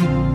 you